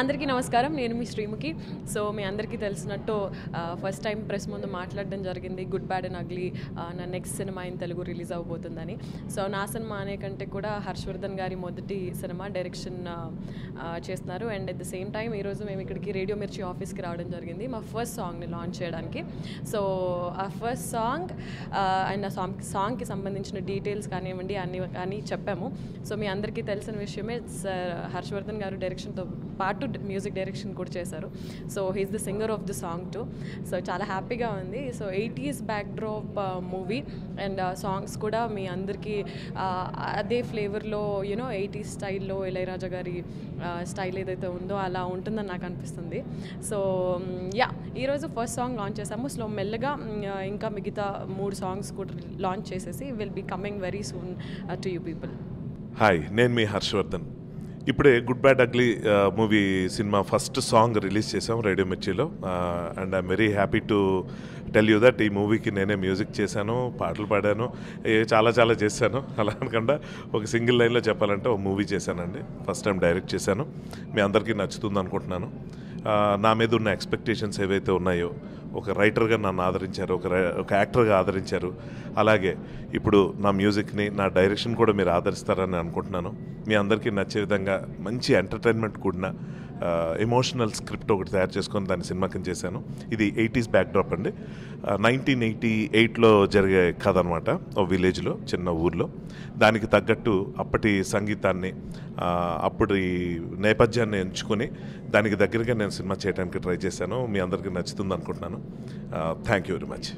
అందరికీ నమస్కారం. నేను మీ శ్రీముఖి. సో మీ అందరికీ తెలిసినట్టు ఫస్ట్ టైం ప్రెస్ ముందు మాట్లాడడం జరిగింది. గుడ్ బ్యాడ్ అండ్ అగ్లీ నా next cinema in Telugu release అవబోతుందని so నా సినిమా అనే కంటే కూడా హర్షవర్ధన్ గారి మొదటి సినిమా డైరెక్షన్ చేస్తున్నారు. And at the same time ఈరోజు మేము ఇక్కడికి రేడియో మిర్చి ఆఫీస్కి రావడం జరిగింది మా ఫస్ట్ సాంగ్ని లాంచ్ చేయడానికి. సో ఆ ఫస్ట్ సాంగ్ అండ్ ఆ సాంగ్ సాంగ్కి సంబంధించిన డీటెయిల్స్ కానివ్వండి అన్ని కానీ చెప్పాము. సో మీ అందరికీ తెలిసిన విషయమే సార్ హర్షవర్ధన్ గారు డైరెక్షన్తో పాటు మ్యూజిక్ డైరెక్షన్ కూడా చేశారు. So he's the singer of the song too so చాలా హ్యాపీగా ఉంది. So eighties backdrop movie and songs కూడా మీ అందరికీ uh, అదే ఫ్లేవర్లో యూనో ఎయిటీస్ స్టైల్లో ఇళయరాజా గారి uh, స్టైల్ ఏదైతే ఉందో అలా ఉంటుందని నాకు అనిపిస్తుంది. సో యా ఈరోజు ఫస్ట్ సాంగ్ లాంచ్ చేసాము స్లో మెల్లగా mm, uh, ఇంకా మిగతా మూడు సాంగ్స్ కూడా లాంచ్ చేసేసి will be coming very soon to you people hi నేను మీ హర్షవర్ధన్. ఇప్పుడే good bad ugly movie cinema first song release చేసాం రేడియో మిర్చిలో. And I'm very happy to tell you that ఈ మూవీకి నేనే మ్యూజిక్ చేశాను పాటలు పాడాను చాలా చాలా చేశాను. అలా అనకుండా ఒక సింగిల్ లైన్లో చెప్పాలంటే ఒక మూవీ చేశానండి. ఫస్ట్ టైం డైరెక్ట్ చేశాను. మీ అందరికీ నచ్చుతుంది అనుకుంటున్నాను. నా మీద ఉన్న ఎక్స్పెక్టేషన్స్ ఏవైతే ఉన్నాయో ఒక రైటర్గా నన్ను ఆదరించారు ఒక ఒక యాక్టర్గా ఆదరించారు. అలాగే ఇప్పుడు నా మ్యూజిక్ని నా డైరెక్షన్ కూడా మీరు ఆదరిస్తారని అనుకుంటున్నాను. మీ అందరికీ నచ్చే విధంగా మంచి ఎంటర్టైన్మెంట్ కూడిన Uh, ఎమోషనల్ స్క్రిప్ట్ ఒకటి తయారు చేసుకొని దాన్ని సినిమా కింద చేశాను. ఇది ఎయిటీస్ బ్యాక్డ్రాప్ అండి. నైన్టీన్ ఎయిటీ ఎయిట్లో జరిగే కథ అనమాట ఓ విలేజ్లో చిన్న ఊర్లో. దానికి తగ్గట్టు అప్పటి సంగీతాన్ని uh, అప్పటి నేపథ్యాన్ని ఎంచుకొని దానికి దగ్గరగా నేను సినిమా చేయడానికి ట్రై చేశాను. మీ అందరికీ నచ్చుతుంది అనుకుంటున్నాను. Thank you very much